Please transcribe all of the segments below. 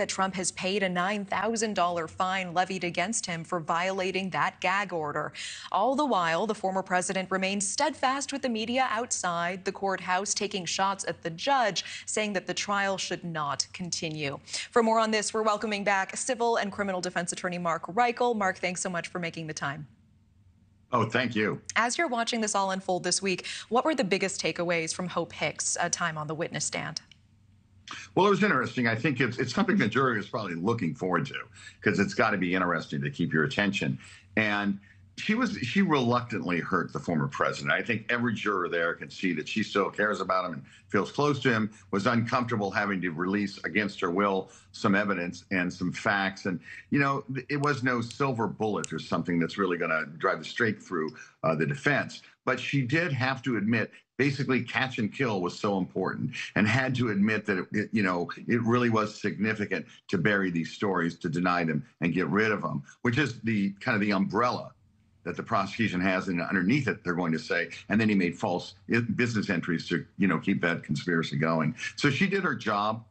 that Trump has paid a $9,000 fine levied against him for violating that gag order. All the while, the former president remains steadfast with the media outside the courthouse, taking shots at the judge, saying that the trial should not continue. For more on this, we're welcoming back civil and criminal defense attorney Mark Reichel. Mark, thanks so much for making the time. Oh, thank you. As you're watching this all unfold this week, what were the biggest takeaways from Hope Hicks' uh, time on the witness stand? Well, it was interesting. I think it's it's something the jury is probably looking forward to because it's got to be interesting to keep your attention. And she was she reluctantly hurt the former president. I think every juror there can see that she still cares about him and feels close to him. Was uncomfortable having to release against her will some evidence and some facts. And you know, it was no silver bullet or something that's really going to drive the straight through uh, the defense. But she did have to admit basically catch and kill was so important and had to admit that it, you know it really was significant to bury these stories to deny them and get rid of them which is the kind of the umbrella that the prosecution has, and underneath it, they're going to say, and then he made false eh, business entries to, you know, keep that conspiracy going. So she did her job.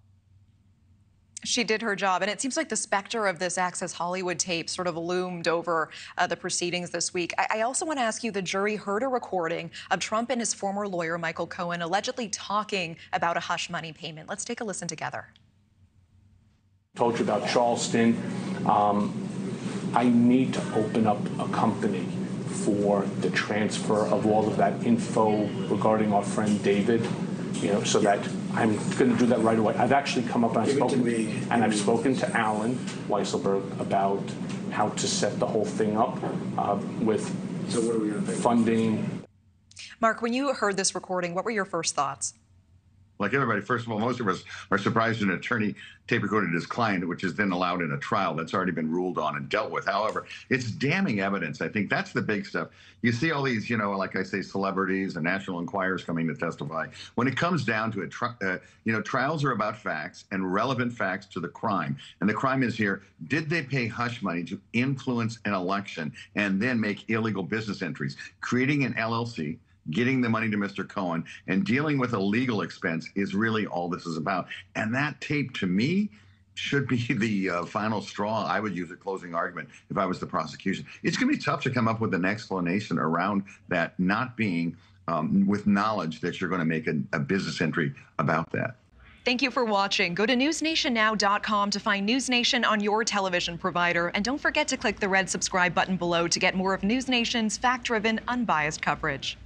She did her job, and it seems like the specter of this Access Hollywood tape sort of loomed over uh, the proceedings this week. I, I also want to ask you the jury heard a recording of Trump and his former lawyer, Michael Cohen, allegedly talking about a hush money payment. Let's take a listen together. Told you about Charleston. Um, I need to open up a company for the transfer of all of that info regarding our friend David, you know, so that I'm going to do that right away. I've actually come up and I've spoken, and I've spoken to Allen Weisselberg about how to set the whole thing up uh, with so what are we funding. Mark, when you heard this recording, what were your first thoughts? Like everybody, first of all, most of us are surprised an attorney tape recorded his client, which is then allowed in a trial that's already been ruled on and dealt with. However, it's damning evidence. I think that's the big stuff. You see all these, you know, like I say, celebrities and national enquirers coming to testify. When it comes down to it, uh, you know, trials are about facts and relevant facts to the crime. And the crime is here: did they pay hush money to influence an election and then make illegal business entries, creating an LLC? Getting the money to Mr. Cohen and dealing with a legal expense is really all this is about. And that tape, to me, should be the uh, final straw. I would use a closing argument if I was the prosecution. It's going to be tough to come up with an explanation around that not being um, with knowledge that you're going to make a, a business entry about that. Thank you for watching. Go to newsnationnow.com to find News Nation on your television provider. And don't forget to click the red subscribe button below to get more of News Nation's fact driven, unbiased coverage.